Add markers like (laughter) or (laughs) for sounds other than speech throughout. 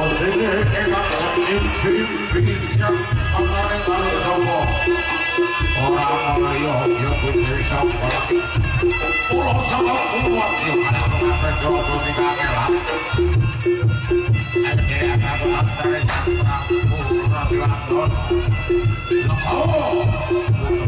Well, they're here, they're not going to be in peace here. I'm not in that at all. ora kaya ya kudu sapa ora sapa kuwat yo ana kabeh kudu dikakelan ade ana kabeh ora silaton Oh!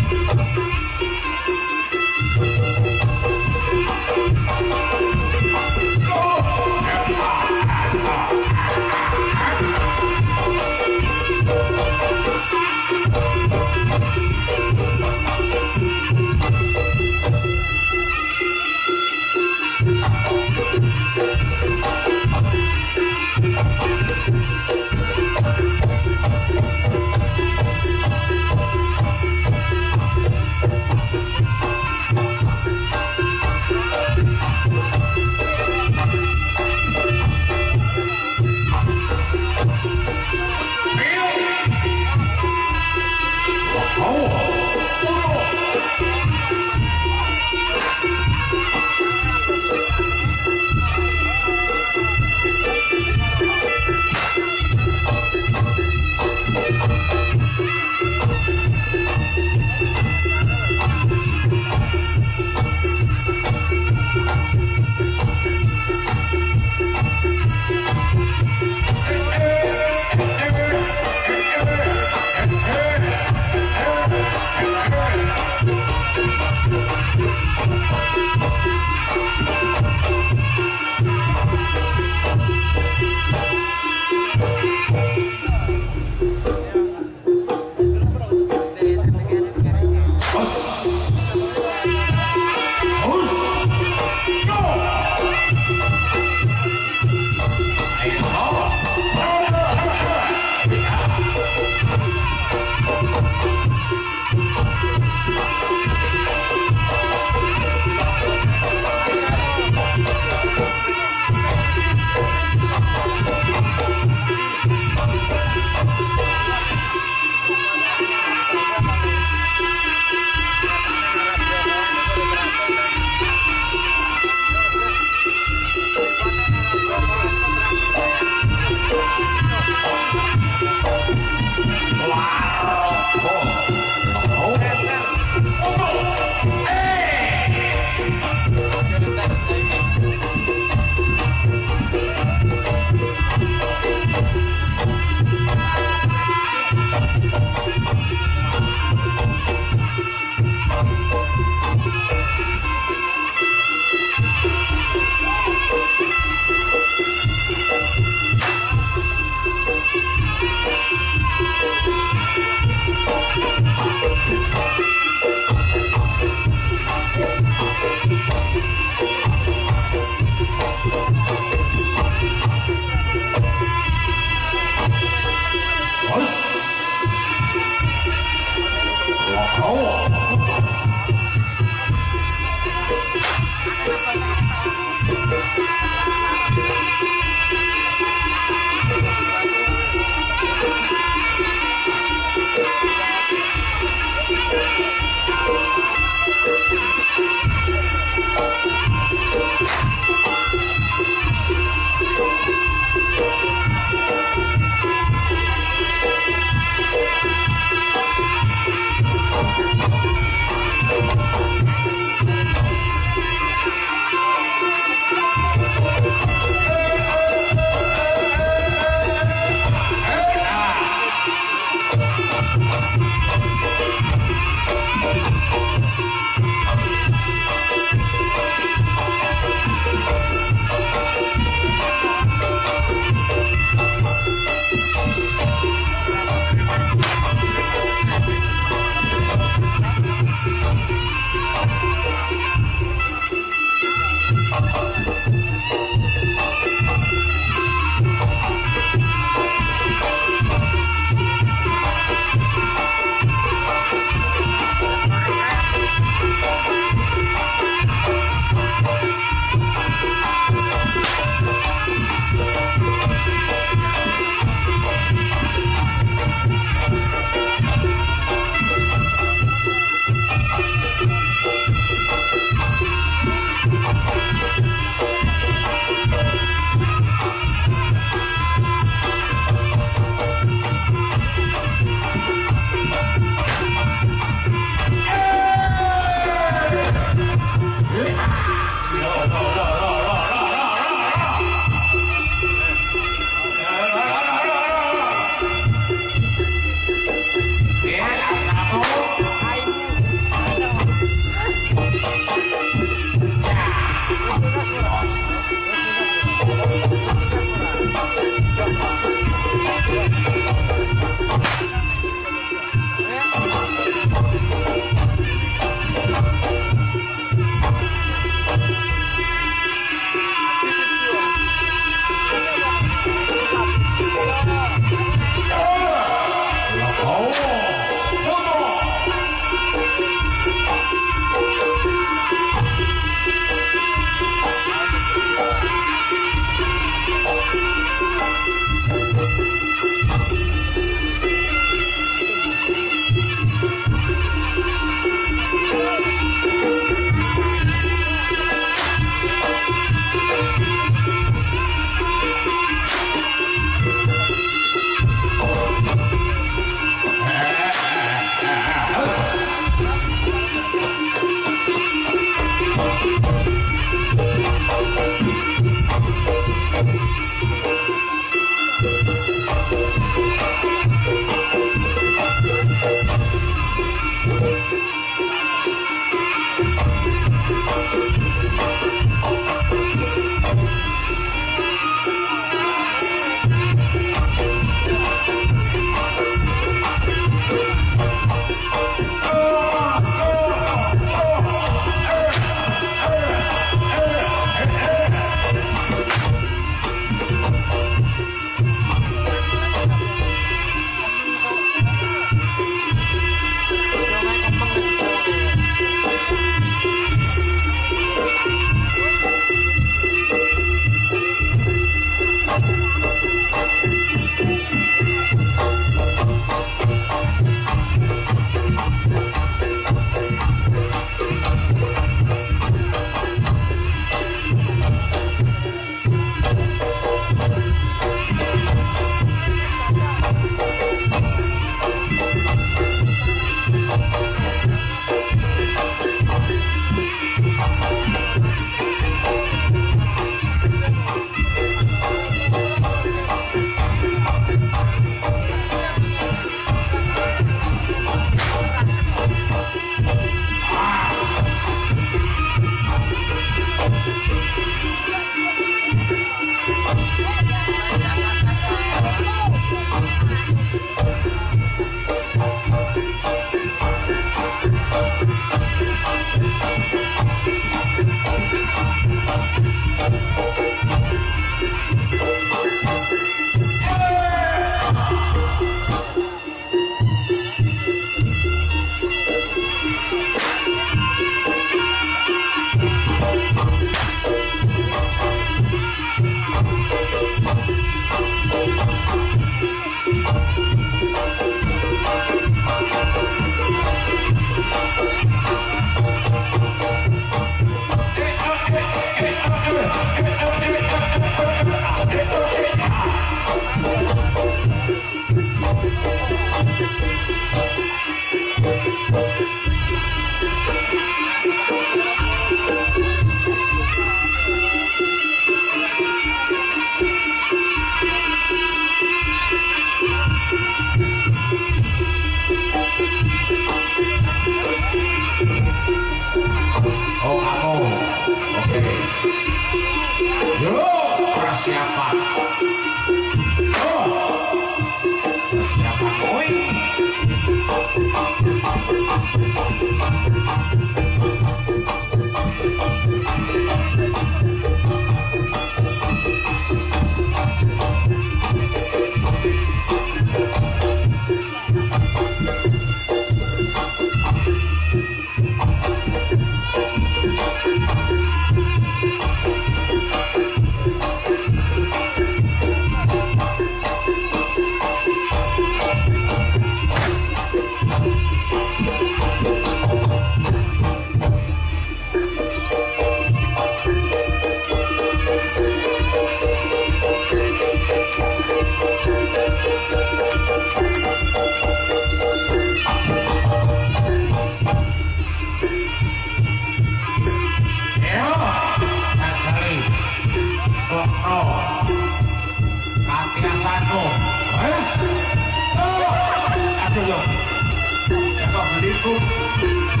Kok beliku.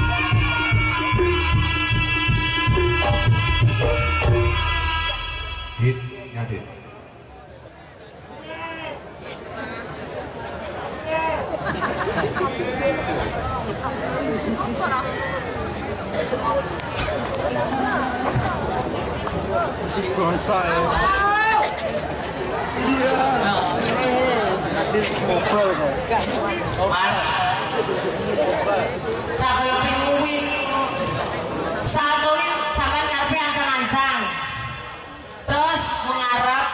Dit, nyadit. Mas. Tak. Saltonya sampai karepe ancang-ancang. Terus mengarep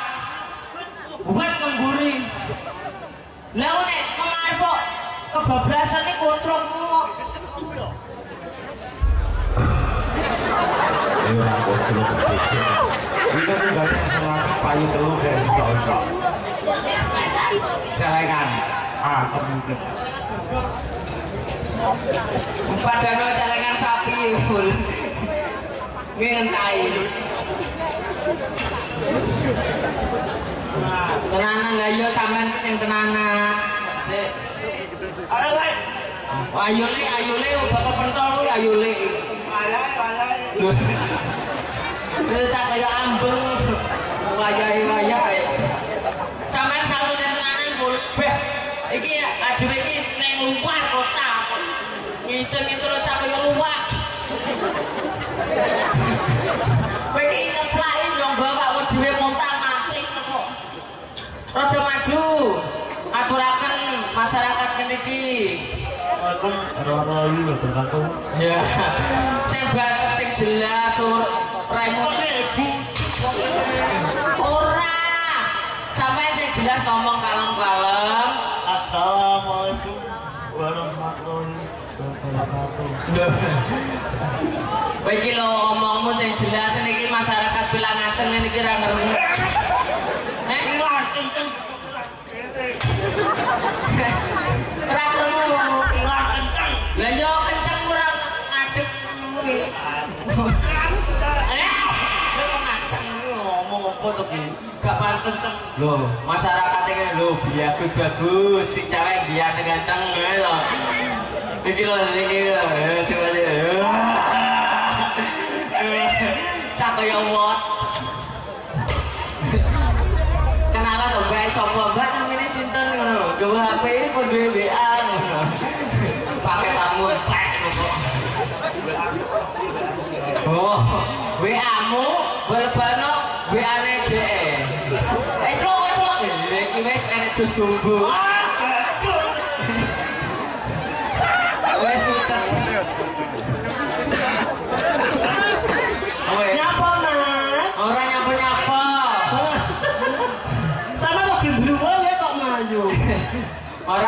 buat mengguri. Celengan. Ah, kemudian. Padahal celengan sapi full. Ini ngentai. Tenanan lah yo sampean sing tenanan. Sik. Ayo le. Ayo le, ayo le bakal pentol kuwi ayo le. Lho. Lho cak kaya ambeng. Wayahe-wayahe. Sampean satu sing tenanan full. Beh. Iki adewe iki ning luar kota. Ngisor-ngisor cak kaya luwak. Kowe iki ngeplaki yo bapakmu dhewe montar mantik kok. Rada maju. Aturaken masyarakat kene iki. Ya. Sing sing jelas sur remu. Ora. Sampai sing jelas ngomong kalem-kalem. Assalamualaikum warahmatullahi wabarakatuh. Kowe iki lho omongmu sing jelas niki masyarakat bilang ngaceng niki ra ngerti. Eh, Wah, kenceng. ra krungu. Wah, kenceng. Lah yo kenceng kurang ngadeg kuwi. Eh, lu kok ngaceng lu ngomong apa to ki? Gak pantes to. Lho, masyarakat iki lho bagus bagus sing cewek biar ganteng lho. Iki lho iki lho, eh, coba lihat. Cak kaya wot. Kenalan to guys, sapa mbak namanya sinten ngono. Gawe HP kok duwe WA. Pakai tamu tek. Oh, WA-mu balbano WA-ne dhek. Eh, celok celok. Wis enek dus tumbuh. Nyapa mas? Orang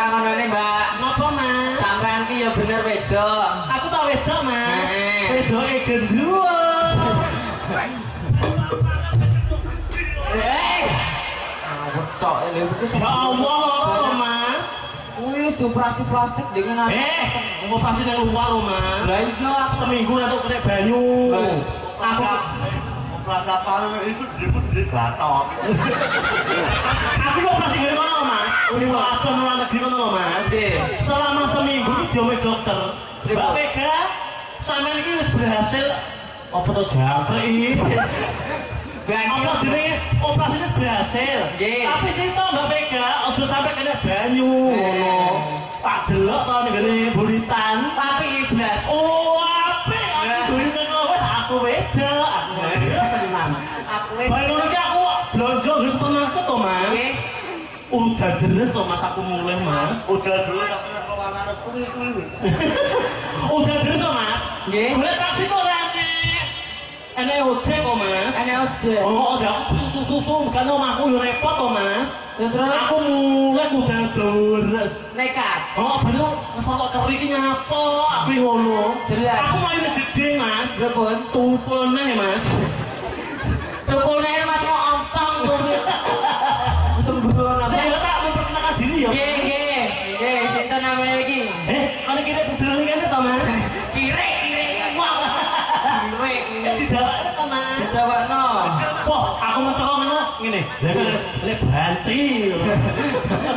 (laughs) ngono ne, Mbak. Napa, Mas? Sampean ki ya bener wedok. Aku tau wedok, Mas. Wedoke gendruwo. Eh. Ah, wedok e iki kok e Allah. Wis dioperasi plastik dengan apa? Eh, mau pasti nang luar loh, Mas. Lah iya aku Seminggu nanti kena banyu. Aku Plaza Palme itu disebut di Gatot. aku mau operasi kono loh, Mas. Uni waktu luar negeri kono loh, Mas. Nggih. Selama seminggu ini diomel dokter. Pripun? Mbak Vega, sampean ini wis berhasil apa tuh jangkrik? Opo jenenge? Operasine berhasil. Tapi sinto Mbak Vega aja sampe kena banyu ngono. Tak delok to ning ngene buritan. Pati jelas. Oh, apik. Aku duwe teko wis aku wedok. Aku tenang. Aku wis. Bae ngono aku blonjo wis penakut to, Mas. Nggih. Udah deres to Mas aku mulai, Mas. Udah deres aku kok ana kuwi-kuwi. (laughs) Udah deres to, Mas. Nggih. Golek taksi Enek ojek kok, Mas. Ana aja. Oh, ada aku susu-susu kan omahku yo repot to, Mas. Terus Aku mulai udah deres. nekat. Oh, baru ngesokok keri ki nyapa, aku ngono. Jelas. Aku main gede, Mas. Berpun. Tumpul nang ya, Mas. Tukulnya (laughs) mas mau ontong kuwi. Sembrono. Saya tak memperkenalkan diri ya. Lek banci.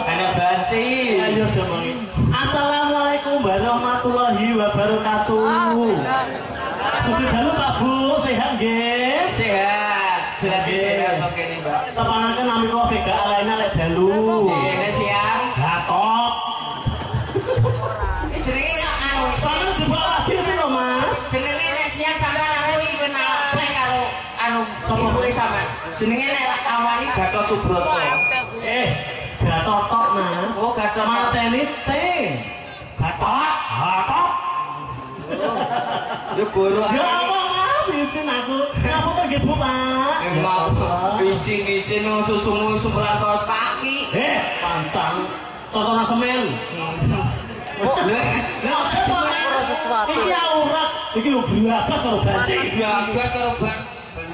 Ana banci. Ayo domongi. Assalamualaikum warahmatullahi wabarakatuh. Sudah dalu Pak Bu, sehat nggih? Subroto. Eh, gatotok, Mas. Oh, Gatot. Mateni T. Gatot. Gatot. Yo boro Ya apa, Mas? Isin aku. Ngapa tuh nggih, Bu, Pak? Mau isin-isin nang susumu kaos kaki. Eh, pancang. Cocokan semen. Oh, Lah kok sesuatu. Iki aurat, iki lho bragas karo banci. Gagas karo.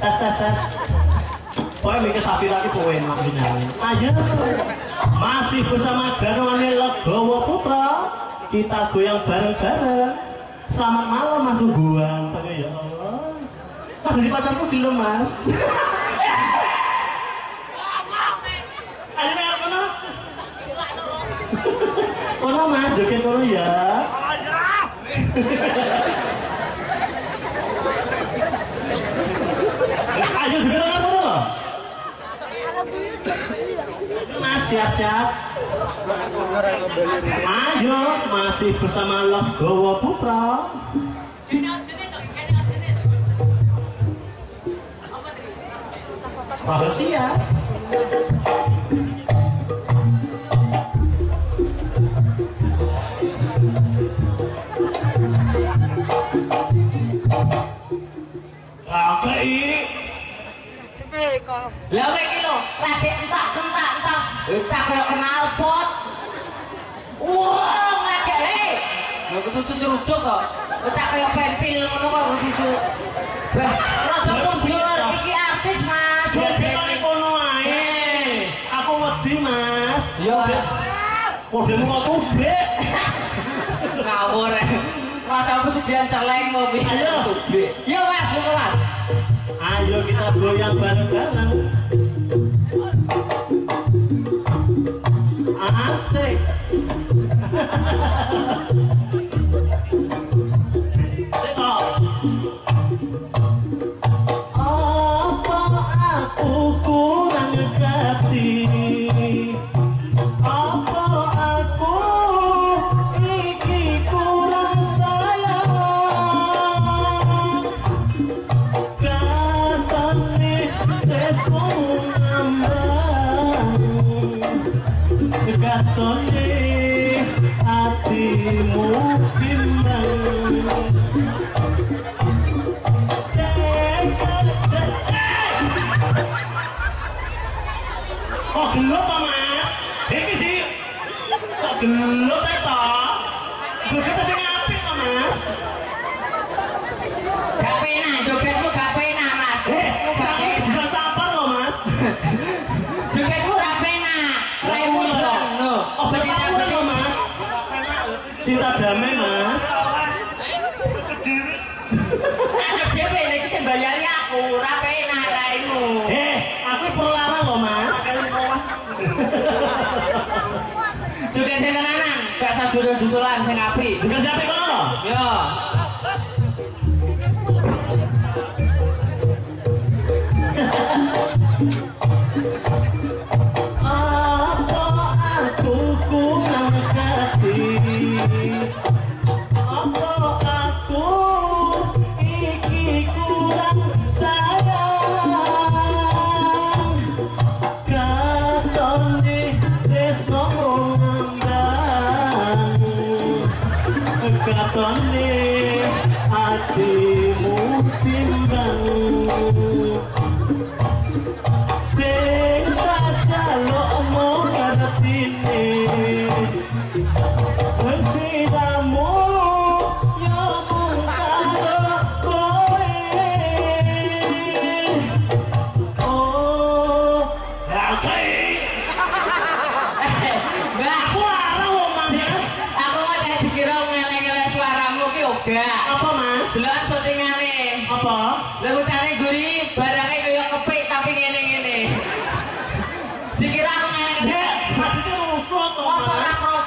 Tes tes tes. Pokoknya mikir Safira lagi poin mak bintang. Ayo. Masih bersama Garwane Legowo Putra. Kita goyang bareng-bareng. Selamat malam Mas Uguan. Tapi ya Allah. Mas dari pacarku belum Mas. Ayo Mas, kono. Kono Mas, joget kono ya. Ayo juga dengar dulu loh. Ayo masih bersama Legowo Putra. Rahasia. Kakek ini Lah kowe iki lho, lagi entak Eh cak kaya kenal pot. Wah, lagi eh. Lho kok susu nyeruduk kok. Eh, Cak kaya pentil ngono kok susu. Wah, rada mundur iki artis Mas. joget nang kono ae. Aku wedi, Mas. Yo, Modelmu kok cubek. (laughs) ngawur. Mas aku sugihan celeng piye. Ayo. Yo Mas, ngono Mas. Ayo kita goyang bareng-bareng. sick. (laughs)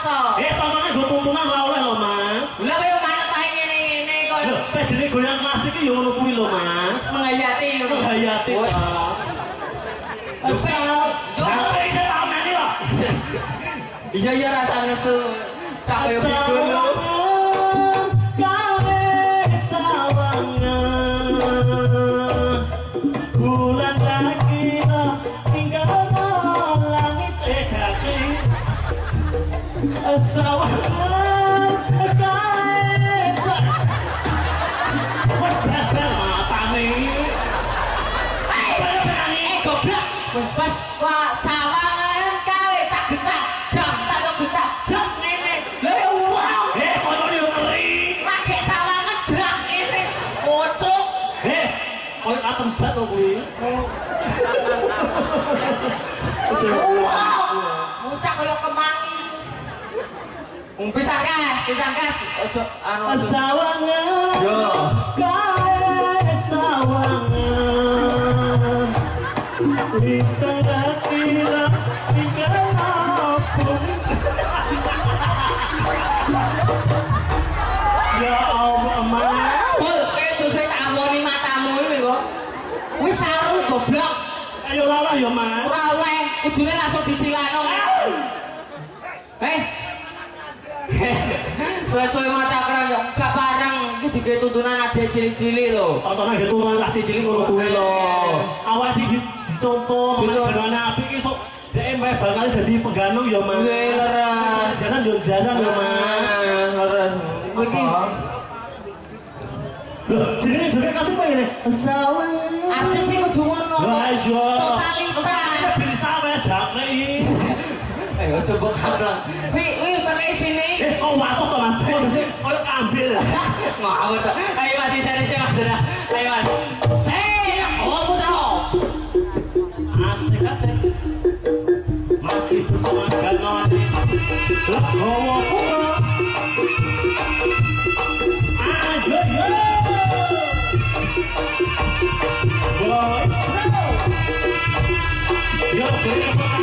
rasa. Iya, tontonnya gue ora oleh lo mas. Lah kaya mana tanya ini ini kok. Lo, pe jadi gue yang ngasih ke yang ngelukui lo mas. Menghayati. Menghayati. Wah. Ustaz. Jangan lupa isi tangan ini lo. Iya, iya rasa nesu. Cakoyo yo. Ojo anu. ojo. Sawangan Yo. Sesuai mata kerang yo, gak bareng iki digawe tuntunan adek cilik-cilik lho. Tontonan gitu kan kasih cilik ngono kuwi lho Awal di dicontoh. Benerane api ki sok Dek mbak bakal jadi pengganung ya mas Wih, leres. Jalan yo jalan ya mas Leres. Iki Loh, jenenge juga kasih apa ini? Sawangan artis iki kudu ngono. Wah, iya. Totalitas. Bisa wae jakne iki. (laughs) Ayo coba kablang. Wi, wi sore sini. Eh, kok matos to, Mas? Kok sih koyo ambil. (laughs) Ngawur to. Ayo Mas seri sih, Mas. Ayo, Mas. Yo, yo, yo, yo, yo, yo, yo, yo, yo, yo, yo, yo, yo, yo, yo, yo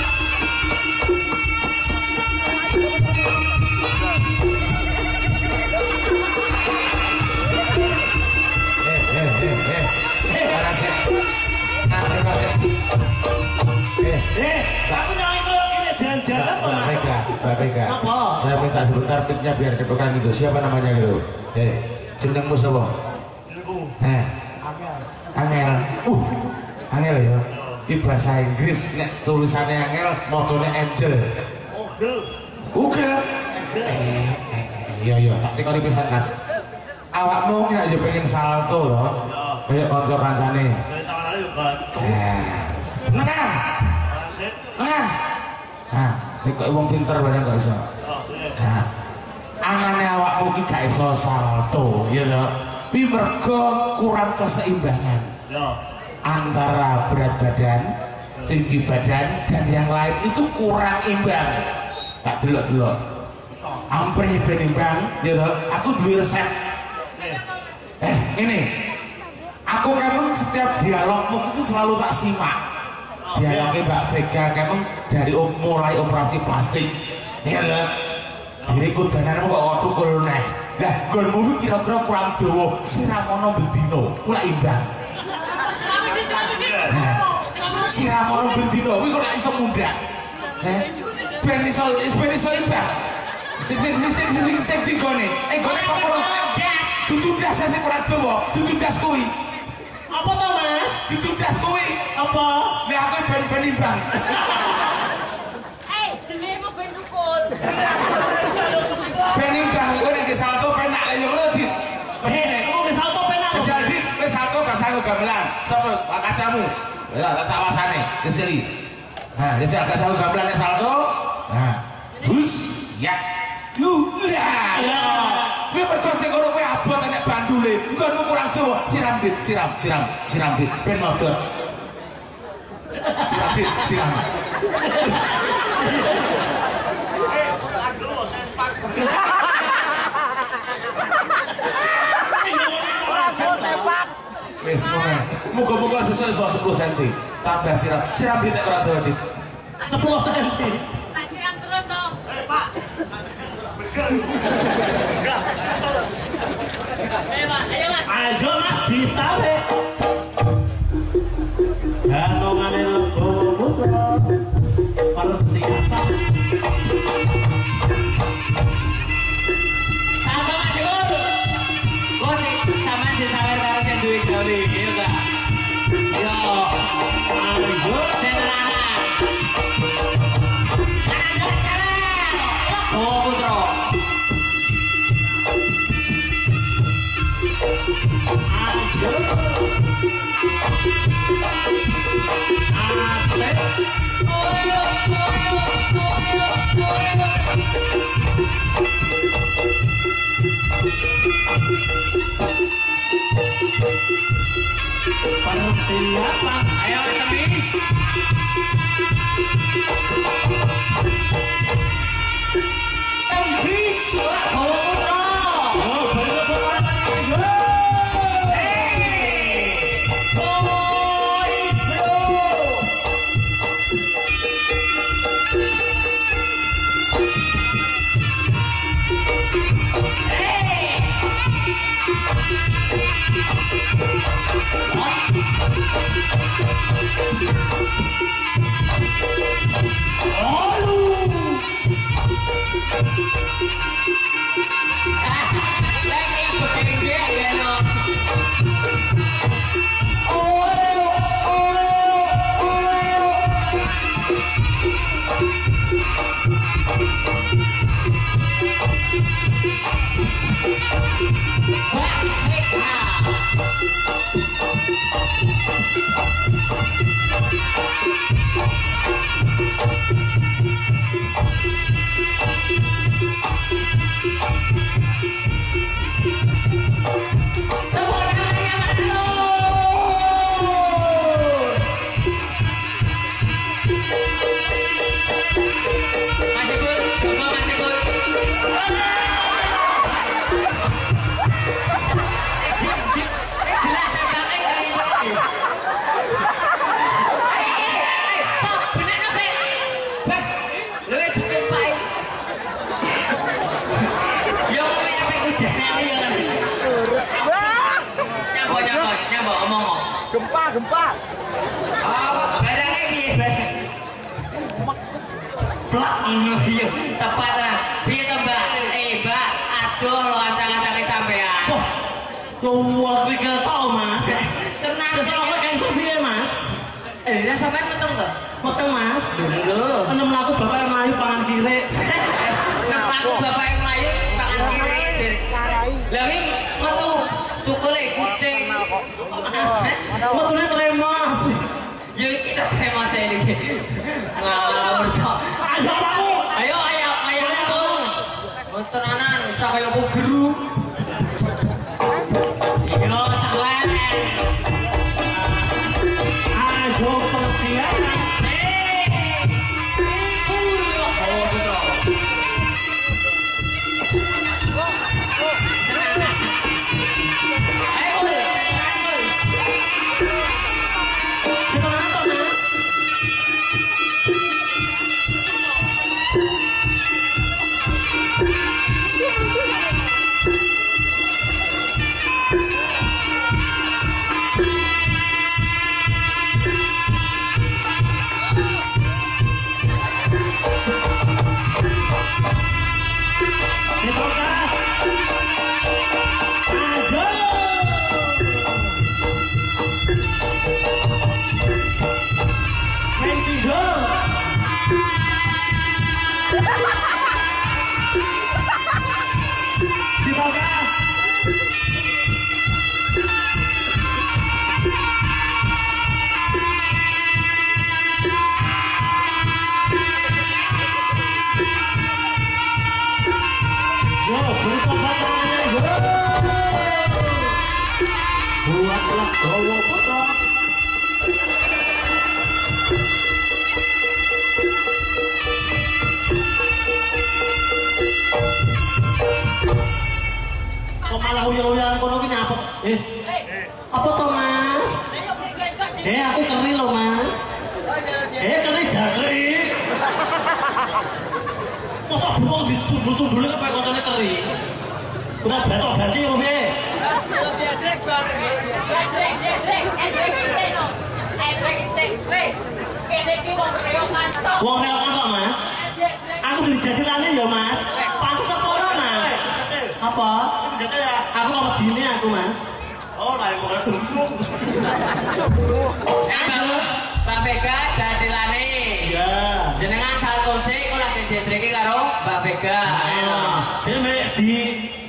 Eh, Eh, kamu nyalain kok, Mbak Mbak. Apa? Saya minta sebentar mic-nya biar ketukan gitu. Siapa namanya gitu? Eh, jenengmu siapa? Eh, Angel. Uh, Angel ya. Ini bahasa Inggris, nek tulisannya Angel, mocone Angel. Ugel. Eh, eh, iya iya, tak tikoni pisan kas. Awakmu nek yo pengen salto loh. Kayak konco juga. Eh, Transit. nengah. Nah, kok wong pinter barang kok iso. Oh, iya. Nah, angane awakmu ki gak iso salto, ya lho. Pi mergo kurang keseimbangan Yo. antara berat badan, tinggi badan dan yang lain itu kurang imbang. Tak delok-delok. Ampre ben imbang, ya lho. Aku duwe resep. Eh, ini. Aku memang setiap dialogmu itu selalu tak simak. Dialognya Mbak Vega memang dari mulai operasi plastik. Ya. Diriku dananmu kok waktu kul neh. Lah, gonmu iki kira-kira kurang dawa, siramono bendino, kula imbang. Nah, siramono bendino, kuwi kok iso mundak. Eh, ben iso ben iso imbang. Sing sing sing sing sing sing sing gone. Eh, gone kok Dudu das sing ora dawa, dudu das kuwi. Apa tuh, Mas? Dudu das kuwi. Apa? Nek aku ben ben imbang. Eh, jelemu ben dukun. Ben imbang iku nek salto penak ya ngono di. Eh, kamu bisa salto penak. Wis jadi wis salto gak sanggup gamelan. Sapa kacamu? Ya tak tak wasane, kecili. Nah, jajal gak sanggup gamelan nek salto. Nah, hus ya. Mergo sing ngono kuwi abot nek bandule. Engkonmu kurang dawa, siram dit, siram, siram, siram dit, ben modot. Siram dit, siram. Wis ngono. Muga-muga sesuai iso 10 cm. Tambah siram. Siram dit nek ora dawa dit. 10 cm. Tak siram terus dong. Eh, Pak. Ayo, Mas. Ayo mas Asik. Persiapan. Ayo temis. Temis lah Metulnya teremas. Ya iki tak terima saya iki. Ngawur cok. Ayo kamu. Ayo ayo ayo pun. Tenanan cak Eh, aku keri loh, Mas. Eh, keri jakri. Masa burung di sundul-sundulnya kayak koncone keri? Udah bacok-baci ya, Be? Wong reokan kok, Mas? Aku beli jadi lane ya, Mas. Pantes apa ora, Mas? Apa? Jaka ya. Aku mau begini aku, Mas. Mbak Vega jadilane. Iya. Jenengan karo Mbak Vega. Nah, jadi mek di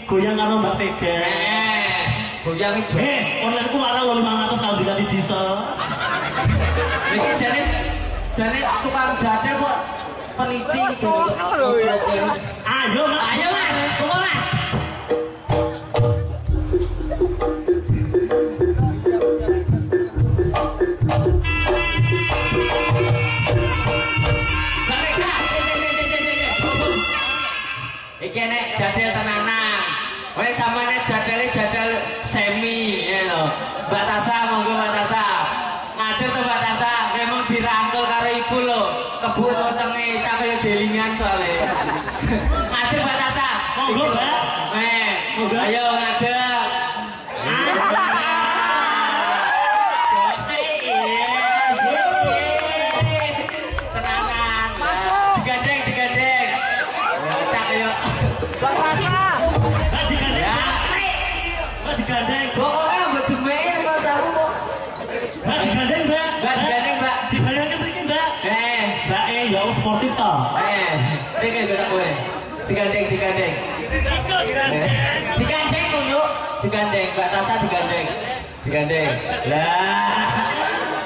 goyang karo Mbak Vega. Eh, goyang ibu. Eh, online ku marah lo 500 kalau diganti diesel. Iki jane jane tukang jadil kok peniti jane. Ayo, Mas. Ayo Mas, bunga Mas. Jadel tenanan. Wes samane jadele jadel semi ya lho. Mbak Tasa monggo Mbak Tasa. Ngajeng to Mbak Tasa, memang dirangkul karo ibu lho. Kebun wetenge cah kaya jelingan soalnya. (laughs) Mbak Tasa. Monggo, Mbak. Eh, Monggo. ayo sportif to. eh, ini kita kowe. Digandeng, digandeng. Eh, Digandeng tunjuk, digandeng. Mbak Tasa digandeng. Digandeng. Lah,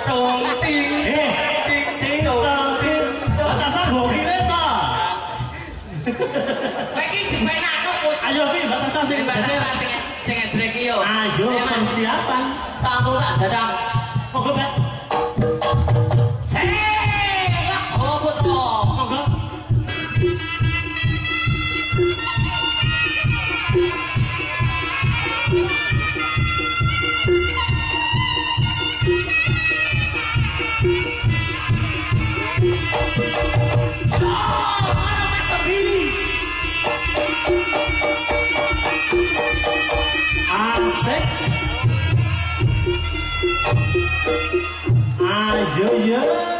tung ting. Eh, ting ting tong ting. Kucing. Ayo Pi, batasan sing Mbak digandeng. Tasa sing sing ndrek iki yo. Ayo persiapan. Tamu tak dadang. Monggo, Mbak. Ayo yo.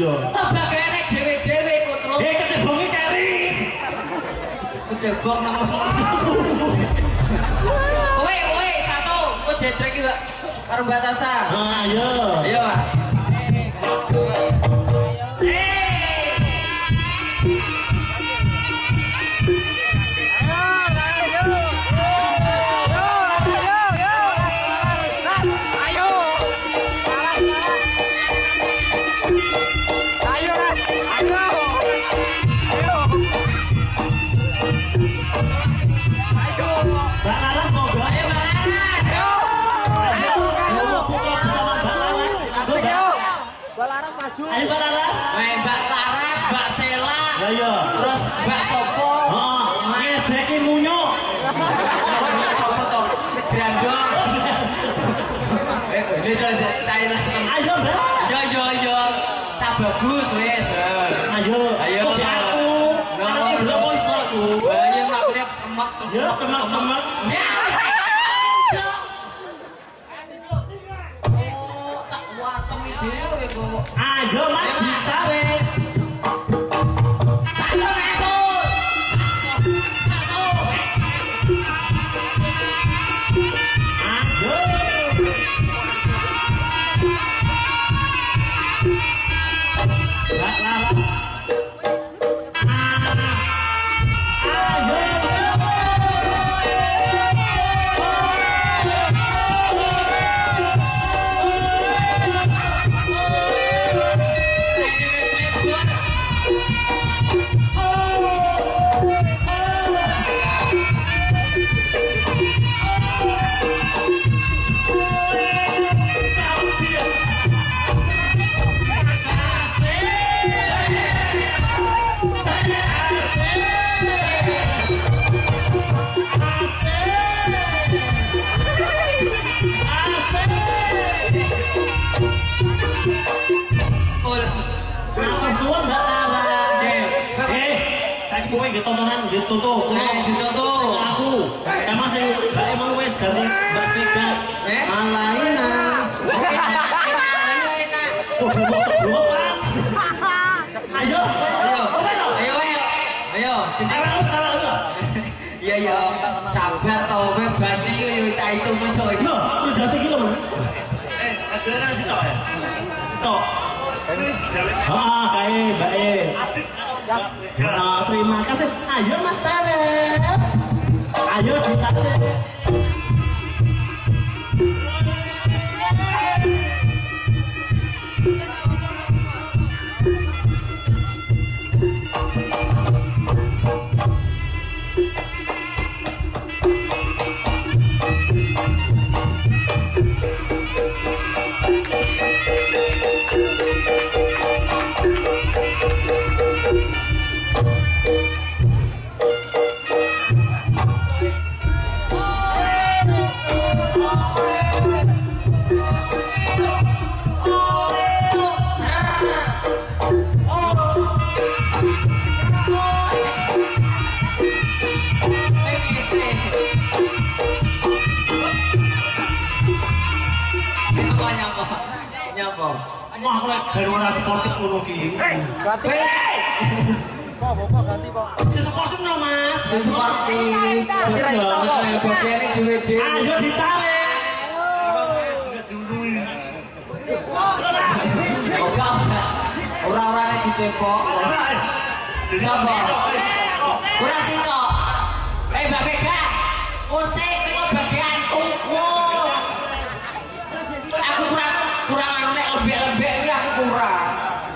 Iya. Tebakane dhewe-dhewe kutro. Eh kecebongi kari. Kecebong nang. Kowe kowe satu, kowe detrek iki. Karo Mbak Tasa. Ah, ayo. Ayo, Tak bagus kowe nggih tontonan nggih tutu. Eh, ditutu. Aku. Emang sing Mbak emang wis ganti Mbak Vika. Eh? Malaina. Enak, ayo. Oh. Ayo. Ayo, ayo, ayo. Iya, iya. Sabar tau, kowe banci yo yo tak itu. Loh, aku Mas. Eh, ada situ ya? Tok. Ah, baik, terima kasih. Ayo Mas Tarek. Ayo ditarik. Garuda Sporting Ulu Ki. Hei, ganti. Hei. Kok, kok ganti kok? Si Sporting lo mas. Si Sporting. Bener ya, bener ya. Bagian juga jiru. Ayo ditarik. Orang-orangnya dicepok. Siapa? Kurang sih. Eh, Mbak Vega. Usir. Anu nek lembek-lembek iki aku kurang.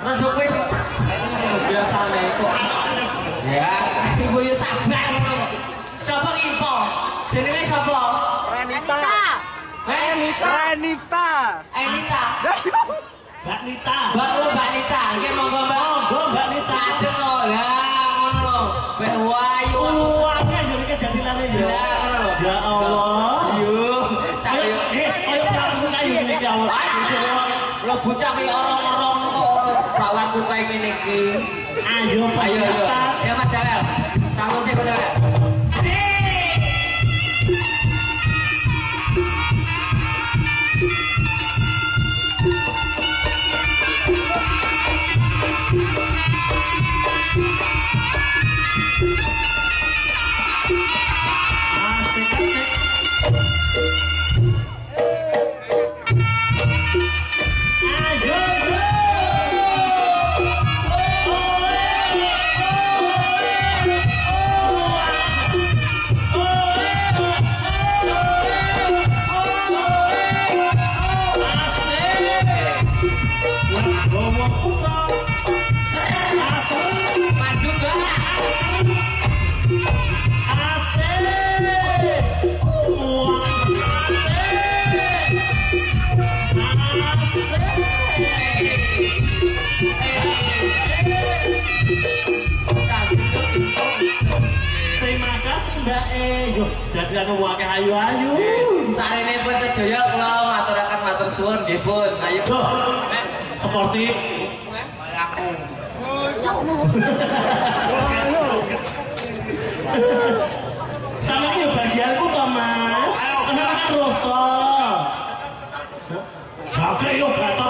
Rejo kowe sing biasane kok. Ya, ibu yo sabar. Sapa info? Jenenge sapa? Renita. Eh, Renita. Anita. (laughs) Mbak Nita. Mbak Nita, nggih monggo Mbak. Monggo Mbak Nita. Ajeng kok. Lah bocah ki orang-orang kok bawaku kaya ngene iki. Ayo Pak Ayo Mas Jalal. Salose Pak Jalal. Anu wakil ayu-ayu. Sarene pun sedaya kula maturaken matur suwun nggih pun. Ayo. Yo, seperti sama ini bagianku toh mas. Kenapa kan rasa? Gak yo gatot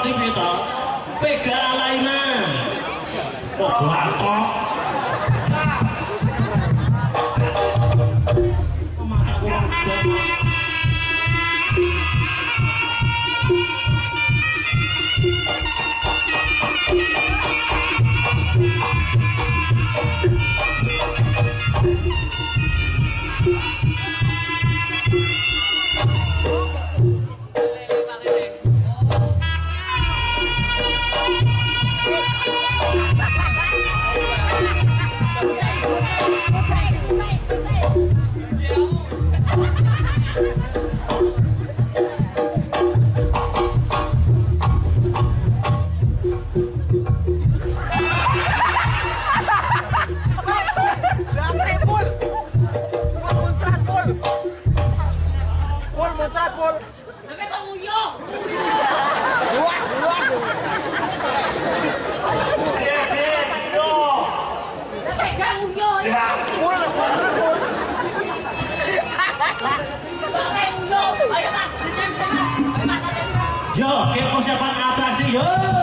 Yo, ke persiapan atraksi yo.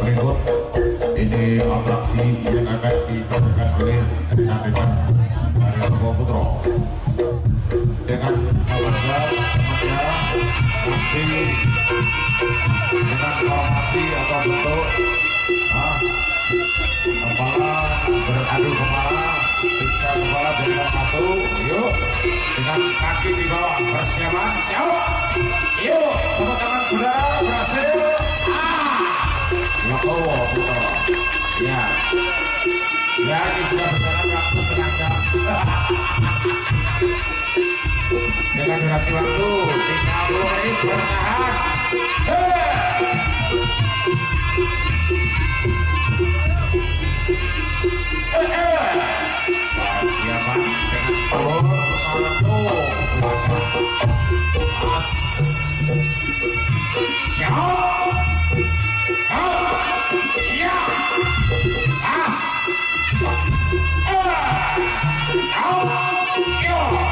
Berikut ini atraksi yang akan dibawakan oleh dari Lagu Putro dengan bangga temannya nanti dengan formasi atau bentuk ah, kepala beradu kepala tiga kepala jadikan satu yuk. Dengan kaki di bawah persiapan siap yuk teman-teman saudara berhasil. Ah. Legowo putra ya. Ya sudah berjalan setengah (laughs) jam durasi waktu 30 menit bertahan telur satu. As Yeah! Ass! Ella! Out! Go!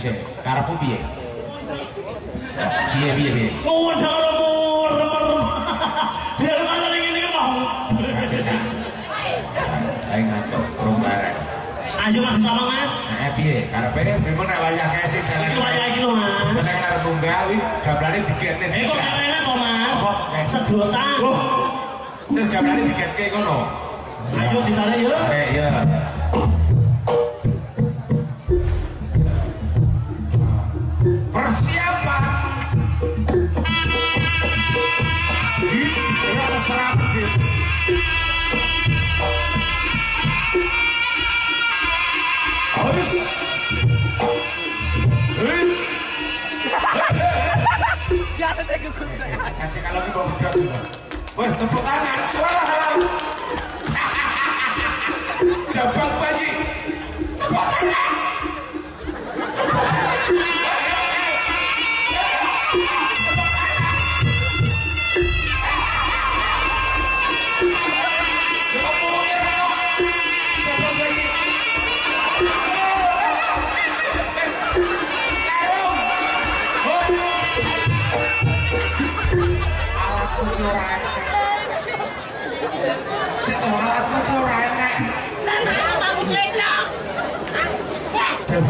dhisik. Karepmu piye? Piye piye piye? Nuwun dangu remem. Biar kata ning ngene iki mau. Aing ngatur urung bareng. Ayo Mas sama Mas. Nah, piye? Karepe memang nek wayah kae sih jalan. Iki wayah iki lho Mas. Kan arep nunggal iki gablane digeten. Eh kok caranya to Mas? Apa? Sedotan. Oh. Terus gablane digetke. Ayo ditarik yuk. Arek ya. Nanti kalau kita bergerak juga. Wah, tepuk tangan. Walah, walah. (laughs)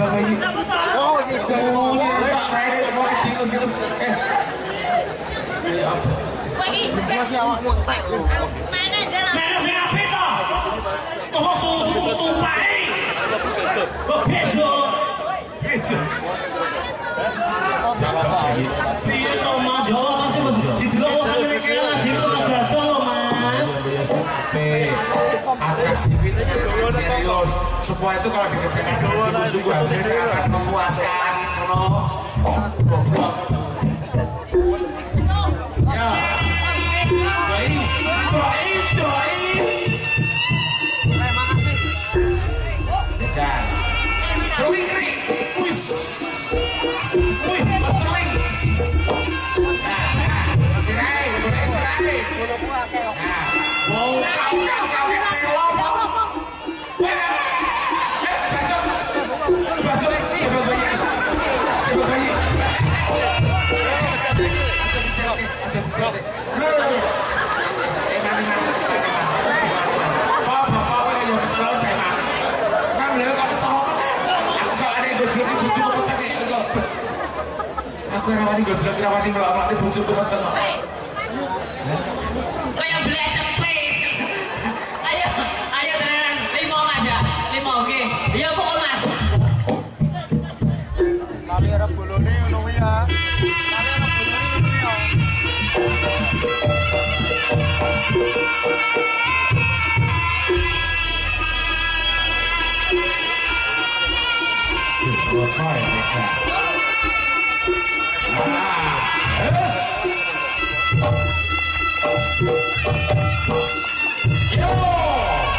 Coba lagi. Oh, gitu. Oh, ini Pak Raiden mau dilus-ilus. Eh. Ya apa? Masih awakmu tek. Mana jalan? Mana sing apik to? Oh susu tumpae. Bejo. Bejo. Itu jangan serius. Semua itu kalau dikerjakan dengan sungguh-sungguh hasilnya akan memuaskan. Kono. Goblok. Kowe rawani nggo jelek rawani ngelak-ngelak bojoku weteng kok. Kayak beli cepet. Ayo, ayo tenanan. Lima mas ya. Lima oke. Iya pokok mas. Lali arep bolone ngono kuwi ya. Lali arep bolone ngono kuwi ya. Rasa Yo,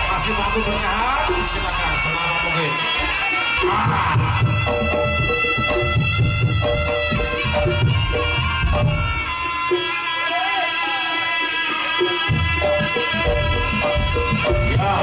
masih mampu bertahan, silakan selama mungkin. Ah. Ya.